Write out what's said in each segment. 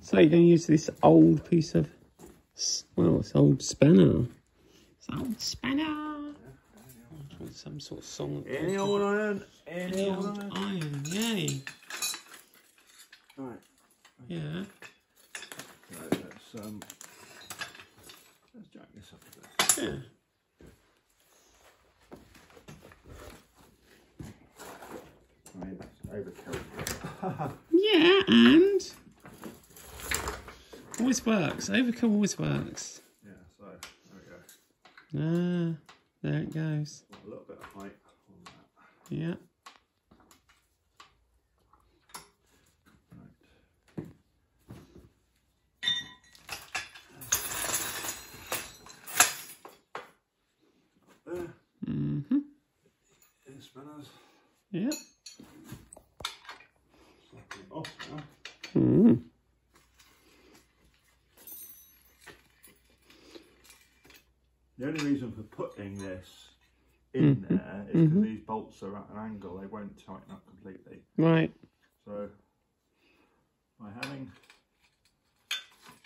So you're going to use this old piece of, well, it's old spanner. It's old spanner. Some sort of song. Any old iron, any, Any old, old iron. iron, yay. Right, Yeah. so let's um, let's jack this up a bit. Yeah. I mean, that's overkill. Yeah, and always works. Overkill always works. Yeah, so there we go. Ah, there it goes. A little bit of height on that. Yeah. Mm-hmm. spinners. Yeah. Mm. The only reason for putting this in there is because these bolts are at an angle, they won't tighten up completely. Right. So by having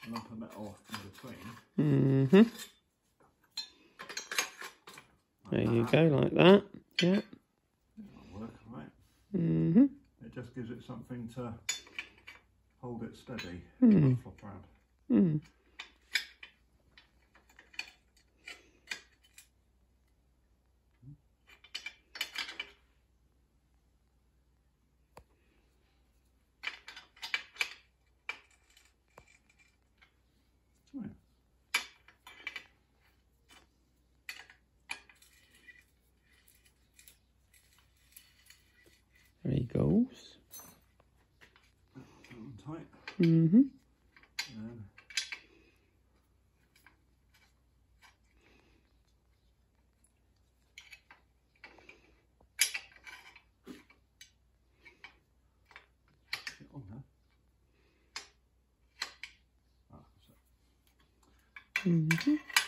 a lump of metal in between, Mm-hmm. There you go, like that. Yeah. that'll work, right? Mm-hmm. Just gives it something to hold it steady, not flop around. Mm. There he goes. Put it on tight. Mm-hmm. And then Get on there. That's it.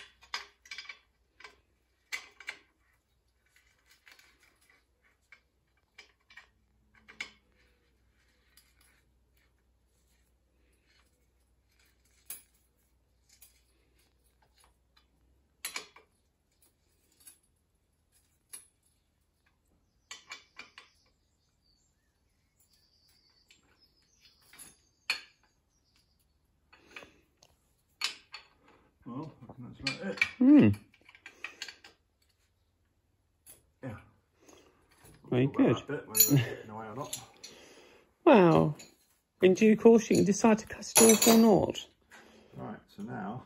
Well, I reckon that's about it. Mm. Yeah. Very good. Bit, whether away or not. Well, in due course you can decide to cut it off or not. Right, so now